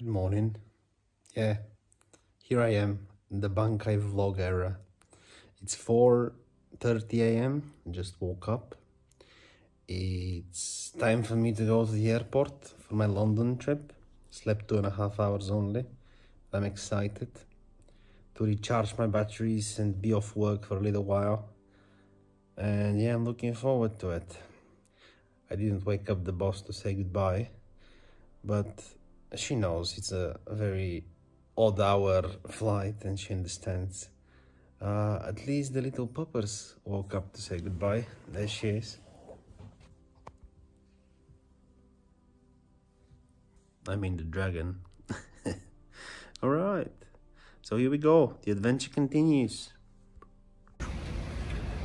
Good morning. Yeah, here I am in the Bankai vlog era. It's 4.30 a.m. Just woke up. It's time for me to go to the airport for my London trip. Slept two and a half hours only. I'm excited to recharge my batteries and be off work for a little while. And yeah, I'm looking forward to it. I didn't wake up the boss to say goodbye, but she knows it's a, very odd hour flight and she understands. Uh, at least the little puppers woke up to say goodbye. There she is. I mean the dragon. Alright, so here we go. The adventure continues.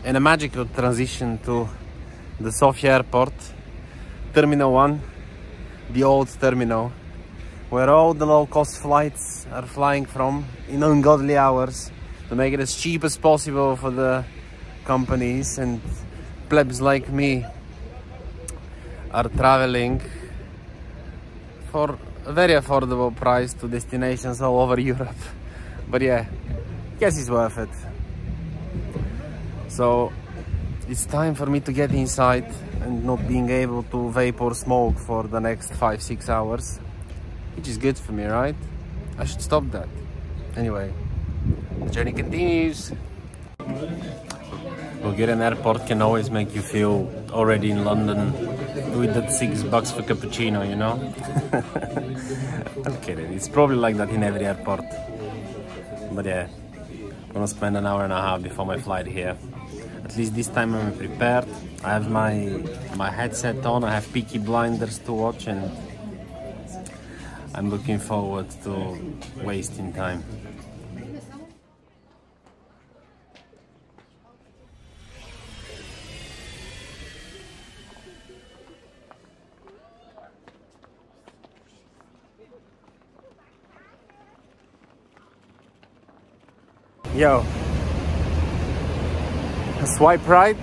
And a magical transition to the Sofia airport, Terminal 1, the old terminal, where all the low-cost flights are flying from in ungodly hours to make it as cheap as possible for the companies and plebs like me are traveling for a very affordable price to destinations all over Europe. But yeah, guess it's worth it. So it's time for me to get inside and not being able to vape or smoke for the next five, six hours, which is good for me, right? I should stop that. Anyway, the journey continues. Bulgarian airport can always make you feel already in London with that six bucks for cappuccino, you know? I'm kidding. It's probably like that in every airport. But yeah, I'm gonna spend an hour and a half before my flight here. At least this time I'm prepared. I have my my headset on, I have Peaky Blinders to watch and I'm looking forward to wasting time. Yo, swipe right.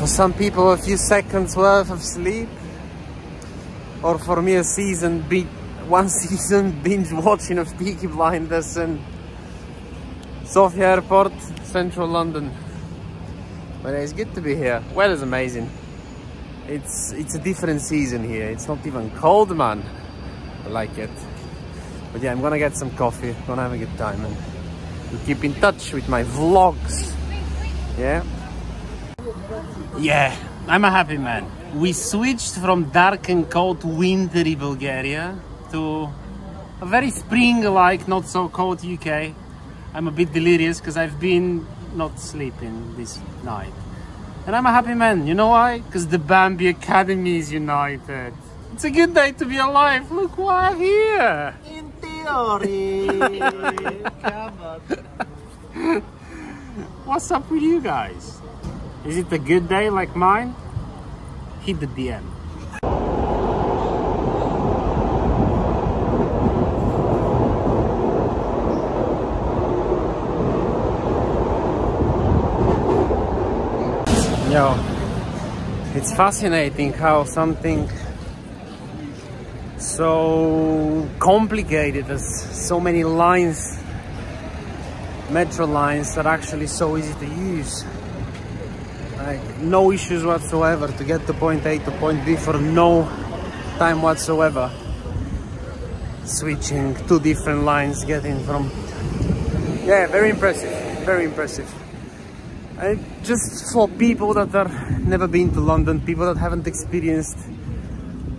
For some people, a few seconds worth of sleep, or for me, a season beat one season binge watching of Peaky Blinders and Sofia Airport, central London. But it's good to be here. Weather's amazing. It's it's a different season here. It's not even cold, man. I like it. But yeah, I'm gonna get some coffee, gonna have a good time and keep in touch with my vlogs. Yeah? Yeah, I'm a happy man. We switched from dark and cold wintry Bulgaria to a very spring-like, not so cold UK. I'm a bit delirious because I've been not sleeping this night. And I'm a happy man, you know why? Because the Bambi Academy is united. It's a good day to be alive. Look why I'm here. What's up with you guys? Is it a good day like mine? Hit the DM. Yo, it's fascinating how something so complicated as so many lines metro lines are actually so easy to use like no issues whatsoever to get to point A to point B for no time whatsoever. Switching two different lines getting from yeah very impressive very impressive. And just for people that are never been to London people that haven't experienced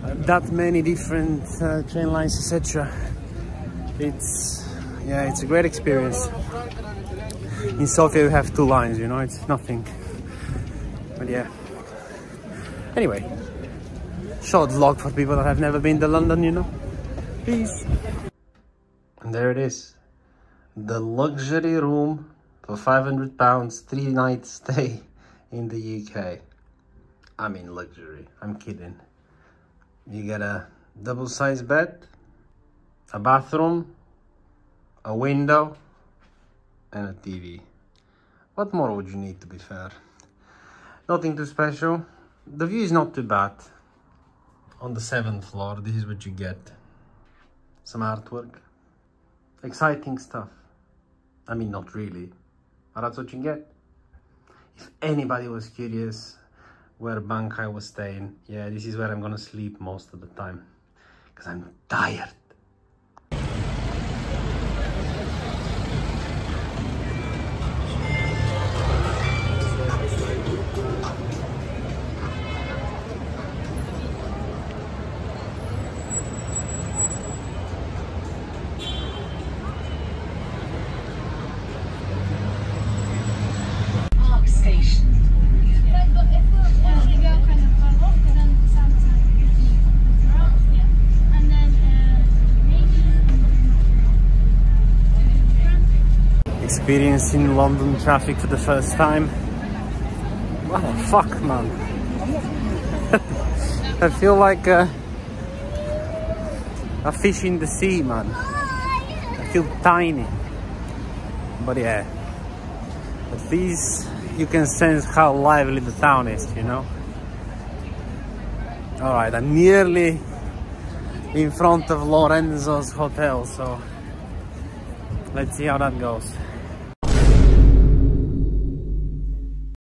that many different uh, train lines etc it's yeah it's a great experience. In Sofia we have two lines you know it's nothing but yeah. Anyway short vlog for people that have never been to London you know. Peace. And there it is. The luxury room for 500 pounds three night stay in the UK I mean luxury. I'm kidding. You get a double sized bed, a bathroom, a window, and a TV. What more would you need to be fair? Nothing too special. The view is not too bad. On the seventh floor, this is what you get. some artwork. Exciting stuff. I mean, not really, but that's what you get. If anybody was curious where Bankai was staying, yeah, this is where I'm gonna sleep most of the time because I'm tired. Experiencing London traffic for the first time. What the fuck, man? I feel like uh, a fish in the sea, man. I feel tiny. But yeah, at least you can sense how lively the town is, you know? Alright, I'm nearly in front of Lorenzo's hotel, so let's see how that goes.